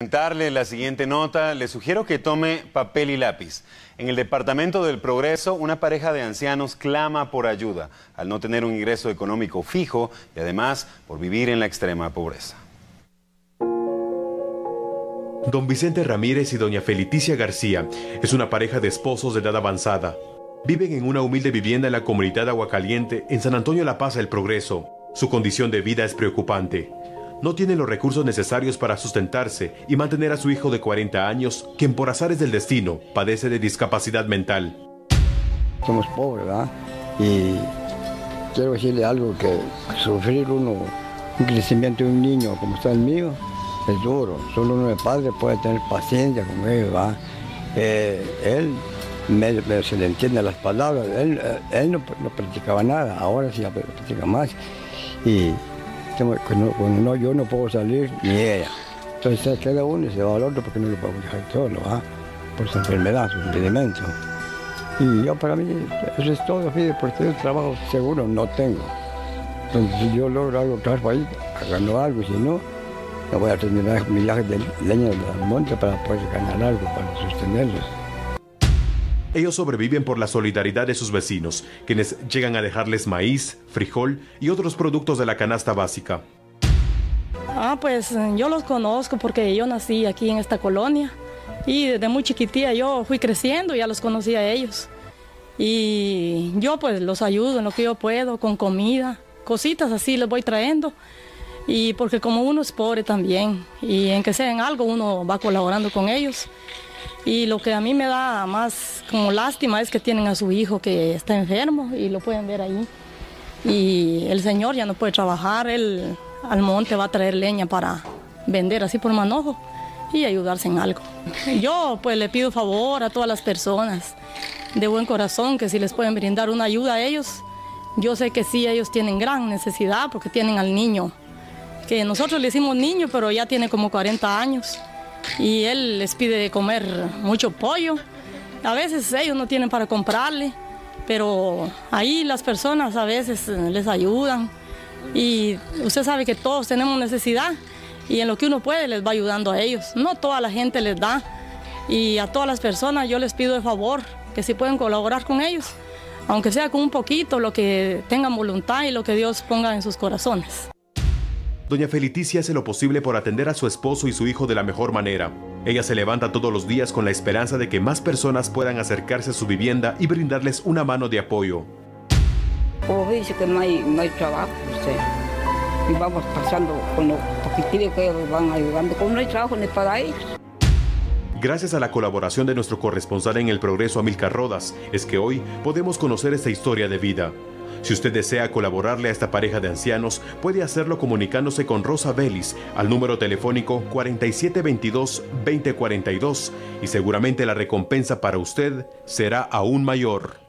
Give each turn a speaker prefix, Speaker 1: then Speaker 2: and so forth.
Speaker 1: presentarle la siguiente nota, le sugiero que tome papel y lápiz. En el Departamento del Progreso, una pareja de ancianos clama por ayuda al no tener un ingreso económico fijo y además por vivir en la extrema pobreza.
Speaker 2: Don Vicente Ramírez y doña Feliticia García es una pareja de esposos de edad avanzada. Viven en una humilde vivienda en la comunidad Aguacaliente, en San Antonio La Paz, El Progreso. Su condición de vida es preocupante no tiene los recursos necesarios para sustentarse y mantener a su hijo de 40 años, quien por azares del destino padece de discapacidad mental.
Speaker 3: Somos pobres, ¿verdad? Y quiero decirle algo, que sufrir uno un crecimiento de un niño como está el mío es duro. Solo uno de padre puede tener paciencia con él, ¿verdad? Eh, él se le entiende las palabras, él, eh, no, practicaba nada, ahora sí practica más. Y cuando no, yo no puedo salir, ni ella. Entonces se queda uno y se va al otro porque no lo puedo dejar solo, ¿ah? por su enfermedad, su impedimento. Y yo para mí, eso es todo, porque yo trabajo seguro no tengo. Entonces si yo logro algo trabajo ahí, ganando algo, si no, no voy a terminar mi viaje de leña del monte para poder ganar algo, para sostenerlos.
Speaker 2: Ellos sobreviven por la solidaridad de sus vecinos, quienes llegan a dejarles maíz, frijol y otros productos de la canasta básica.
Speaker 4: Ah, pues yo los conozco porque yo nací aquí en esta colonia y desde muy chiquitilla yo fui creciendo y ya los conocí a ellos. Y yo pues los ayudo en lo que yo puedo, con comida, cositas así les voy trayendo. Y porque como uno es pobre también y en que sea en algo uno va colaborando con ellos. Y lo que a mí me da más como lástima es que tienen a su hijo que está enfermo y lo pueden ver ahí. Y el señor ya no puede trabajar, él al monte va a traer leña para vender así por manojo y ayudarse en algo. Yo pues le pido favor a todas las personas de buen corazón que si les pueden brindar una ayuda a ellos, yo sé que sí, ellos tienen gran necesidad porque tienen al niño, que nosotros le hicimos niño, pero ya tiene como 40 años y él les pide comer mucho pollo. A veces ellos no tienen para comprarle, pero ahí las personas a veces les ayudan y usted sabe que todos tenemos necesidad y en lo que uno puede les va ayudando a ellos. No toda la gente les da y a todas las personas yo les pido de favor que si pueden colaborar con ellos, aunque sea con un poquito, lo que tengan voluntad y lo que Dios ponga en sus corazones.
Speaker 2: Doña Feliticia hace lo posible por atender a su esposo y su hijo de la mejor manera. Ella se levanta todos los días con la esperanza de que más personas puedan acercarse a su vivienda y brindarles una mano de apoyo.
Speaker 5: Como dice que no hay, no hay trabajo, y vamos pasando con lo positivo que ellos van ayudando, como no hay trabajo ni para ellos.
Speaker 2: Gracias a la colaboración de nuestro corresponsal en El Progreso, Amilcar Rodas, es que hoy podemos conocer esta historia de vida. Si usted desea colaborarle a esta pareja de ancianos, puede hacerlo comunicándose con Rosa Vélez al número telefónico 4722-2042 y seguramente la recompensa para usted será aún mayor.